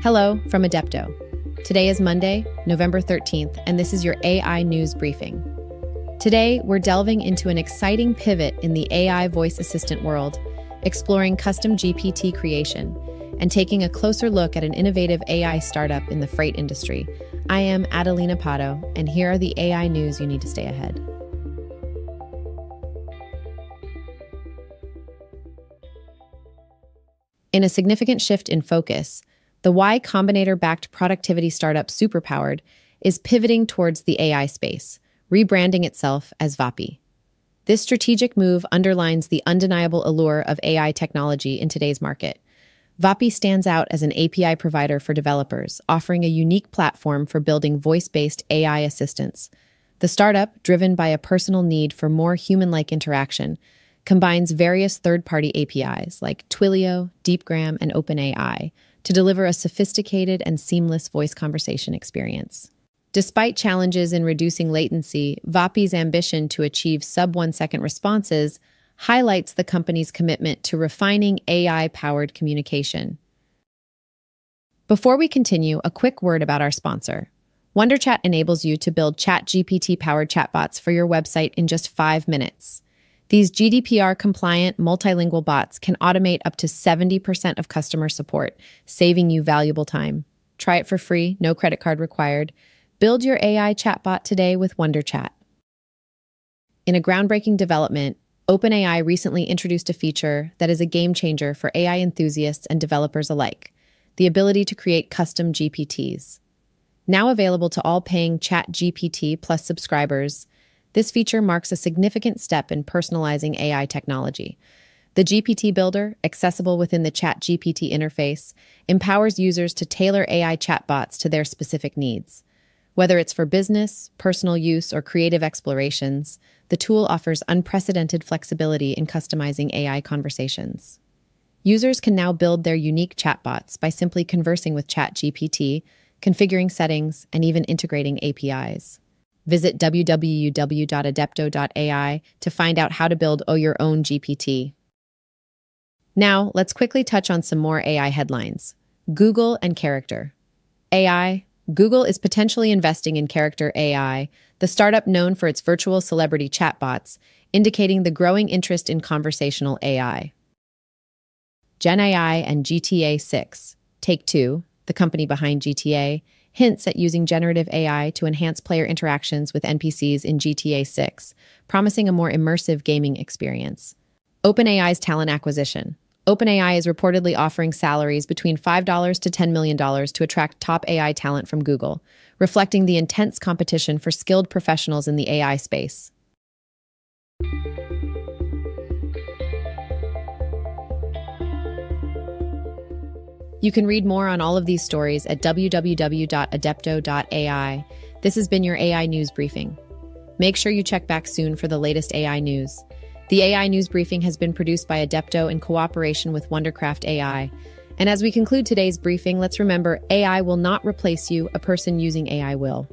Hello from Adepto. Today is Monday, November 13th, and this is your AI News Briefing. Today, we're delving into an exciting pivot in the AI voice assistant world, exploring custom GPT creation, and taking a closer look at an innovative AI startup in the freight industry. I am Adelina Pato, and here are the AI news you need to stay ahead. In a significant shift in focus, the Y Combinator backed productivity startup Superpowered is pivoting towards the AI space, rebranding itself as Vapi. This strategic move underlines the undeniable allure of AI technology in today's market. Vapi stands out as an API provider for developers, offering a unique platform for building voice based AI assistants. The startup, driven by a personal need for more human like interaction, combines various third party APIs like Twilio, Deepgram, and OpenAI to deliver a sophisticated and seamless voice conversation experience. Despite challenges in reducing latency, Vapi's ambition to achieve sub one second responses highlights the company's commitment to refining AI powered communication. Before we continue, a quick word about our sponsor. WonderChat enables you to build ChatGPT powered chatbots for your website in just five minutes. These GDPR compliant multilingual bots can automate up to 70% of customer support, saving you valuable time. Try it for free, no credit card required. Build your AI chatbot today with WonderChat. In a groundbreaking development, OpenAI recently introduced a feature that is a game changer for AI enthusiasts and developers alike the ability to create custom GPTs. Now available to all paying ChatGPT Plus subscribers, this feature marks a significant step in personalizing AI technology. The GPT Builder, accessible within the ChatGPT interface, empowers users to tailor AI chatbots to their specific needs. Whether it's for business, personal use, or creative explorations, the tool offers unprecedented flexibility in customizing AI conversations. Users can now build their unique chatbots by simply conversing with ChatGPT, configuring settings, and even integrating APIs. Visit www.adepto.ai to find out how to build your own GPT. Now, let's quickly touch on some more AI headlines. Google and character. AI. Google is potentially investing in Character AI, the startup known for its virtual celebrity chatbots, indicating the growing interest in conversational AI. Gen AI and GTA 6. Take Two, the company behind GTA, hints at using generative AI to enhance player interactions with NPCs in GTA 6, promising a more immersive gaming experience. OpenAI's talent acquisition. OpenAI is reportedly offering salaries between $5 to $10 million to attract top AI talent from Google, reflecting the intense competition for skilled professionals in the AI space. You can read more on all of these stories at www.adepto.ai. This has been your AI News Briefing. Make sure you check back soon for the latest AI news. The AI News Briefing has been produced by Adepto in cooperation with Wondercraft AI. And as we conclude today's briefing, let's remember AI will not replace you, a person using AI will.